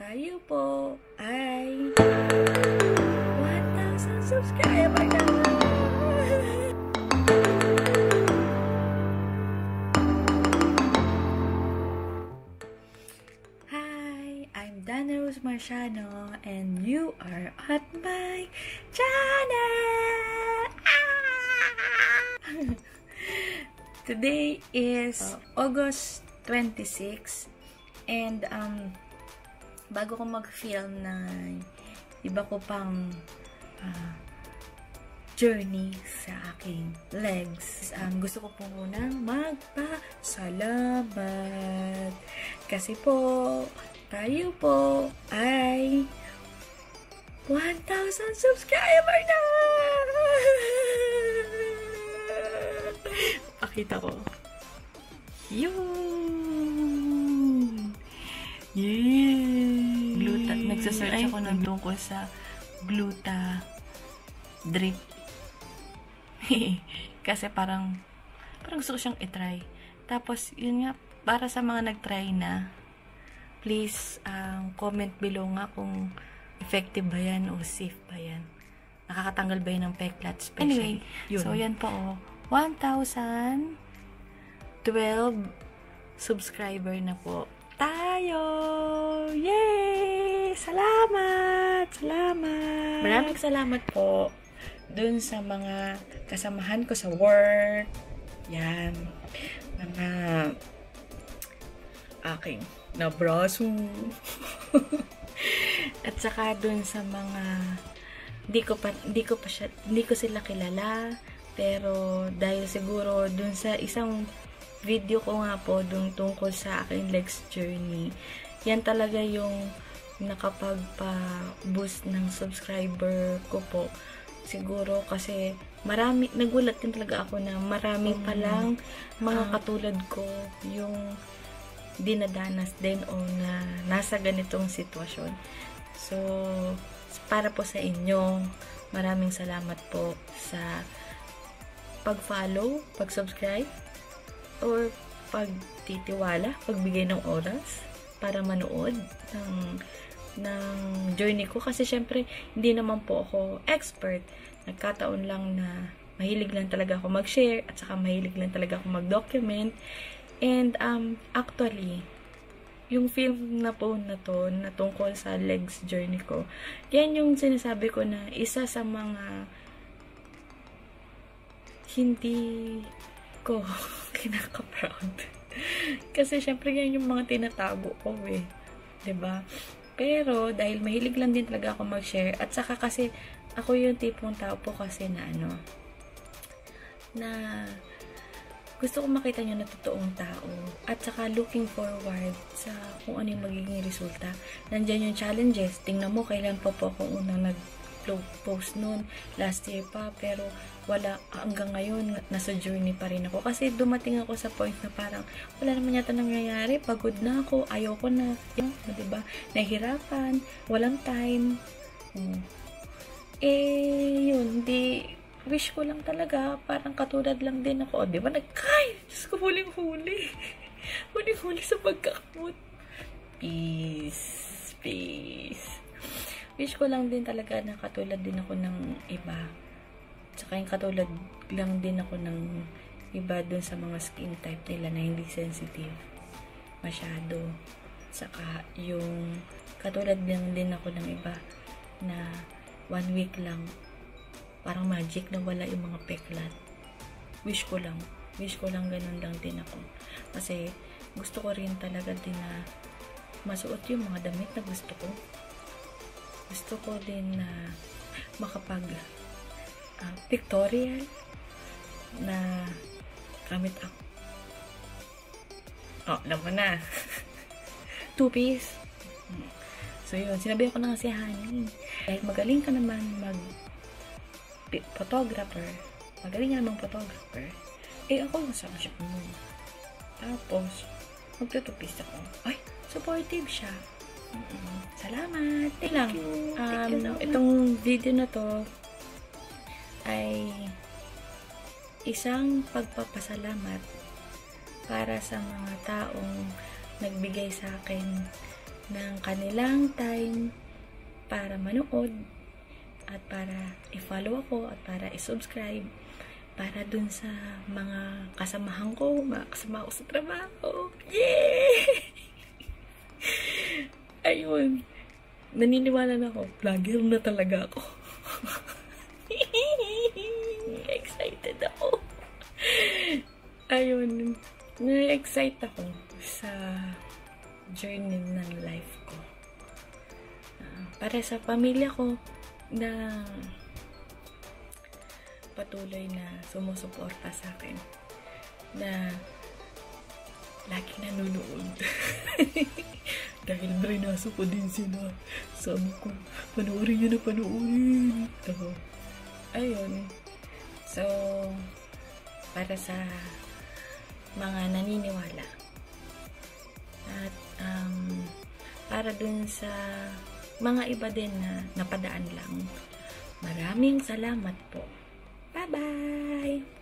tayo po ay 1,000 subscriber na! Hi, I'm Dana Rose Marciano and you are at my channel! Ah! Today is August 26 and um bago ko mag-film na iba ko pang ah, journey sa aking legs. Um, gusto ko po munang magpasalamat. Kasi po, tayo po ay 1,000 subscriber na! Pakita ko. Yun! Yay! Nagsasearch ako ng tungkol sa gluta drip. Kasi parang, parang gusto ko siyang itry. Tapos, yun nga, para sa mga nagtry na, please, um, comment below nga kung effective ba yan o safe ba yan. Nakakatanggal ba yan ng peklat especially. Anyway, yun. So, yan po, oh. 1,012 subscriber na po tayo! Yay! Salamat! Salamat! Maraming salamat po dun sa mga kasamahan ko sa work. Yan. Mga aking nabraso. At saka dun sa mga hindi ko pa hindi ko pa siya, hindi ko sila kilala pero dahil siguro dun sa isang video ko nga po dun tungkol sa aking legs journey yan talaga yung nakapagpa-boost ng subscriber ko po. Siguro kasi marami nagulat din talaga ako na marami pa lang mga Ah. katulad ko yung dinadanas din o na nasa ganitong sitwasyon. So para po sa inyo maraming salamat po sa pag-follow, pag-subscribe or pagtitiwala, pagbigay ng oras para manood ng ng journey ko kasi syempre hindi naman po ako expert nagkataon lang na mahilig lang talaga ako mag-share at saka mahilig lang talaga ako mag-document and um actually yung film na po na to na tungkol sa legs journey ko yan yung sinasabi ko na isa sa mga hindi ko kinaka-proud. Kasi syempre yan yung mga tinatago ko eh. ba? Pero dahil mahilig lang din talaga ako mag-share at saka kasi ako yung tipong tao po kasi na ano na gusto ko makita nyo na totoong tao at saka looking forward sa kung ano yung magiging resulta. Nandyan yung challenges. Tingnan mo, kailan pa po ako unang nag-post noon. Last year pa. Pero wala, hanggang ngayon, nasa journey pa rin ako. Kasi dumating ako sa point na parang wala naman yata nangyayari. Pagod na ako. Ayaw ko na. Yung, diba? Nahihirapan. Walang time. Hmm. Eh, yun. Hindi, wish ko lang talaga, parang katulad lang din ako. Di ba? Nagkay! Diyos ko, huling-huli. Huling-huli sa pagkakamot. Peace. Peace. Wish ko lang din talaga na katulad din ako ng iba. Tsaka yung katulad lang din ako ng iba dun sa mga skin type nila na hindi sensitive. Masyado. Saka yung katulad lang din ako ng iba na one week lang parang magic na wala yung mga peklat. Wish ko lang. Wish ko lang ganun lang din ako. Kasi gusto ko rin talaga din na masuot yung mga damit na gusto ko. Gusto ko din na makapag ah, pictorial na gamit ako. Oh, alam na. Two piece. So yun, sinabi ko na nga si Honey. Dahil magaling ka naman mag photographer, magaling nga namang photographer, eh ako masama siya mo. Tapos, magtutupis ako. Ay, supportive siya. Salamat. Thank lang. you. Um, Thank you so much. itong video na to ay isang pagpapasalamat para sa mga taong nagbigay sa akin ng kanilang time para manood at para i-follow ako at para i-subscribe para dun sa mga kasamahan ko, mga kasama ko sa trabaho. Yay! Ayun. Naniniwala na ako. Vlogger na talaga ako. Excited ako. Ayun. Na-excite ako sa journey ng life ko. Uh, para sa pamilya ko na patuloy na sumusuporta sa akin na lagi nanonood. Dahil marinaso ko din sila. Sabi ko, panoorin nyo na panoorin. So, ayun. So, para sa mga naniniwala. At, um, para dun sa mga iba din na napadaan lang. Maraming salamat po. Bye-bye!